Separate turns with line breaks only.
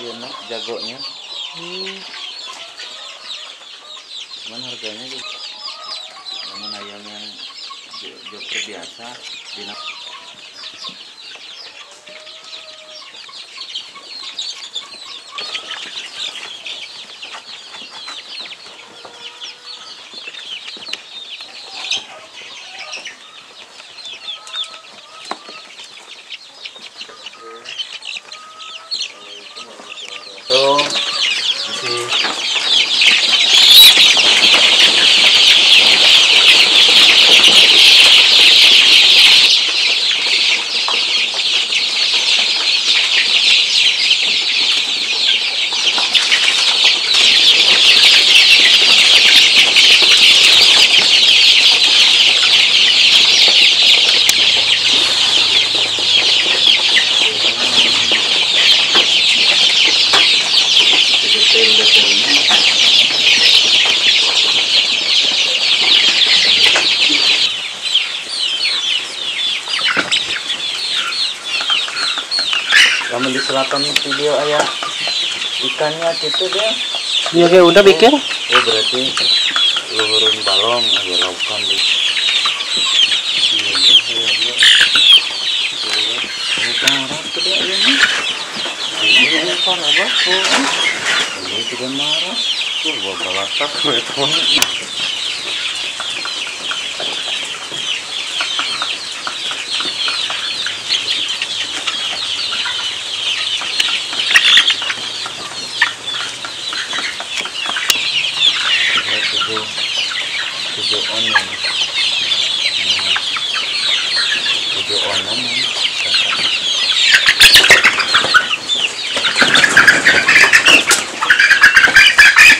iya nak jagonya
Hmm.
cuman harganya juga namun ayam yang jo- joker biasa dina kamu di selatan video ayah. Ikannya gitu dia.
Ya kayak udah bikin.
oh berarti luhurin balong agak laukan di iya iya. Iya iya. Ini tidak marah gua balatak to the, to the onions.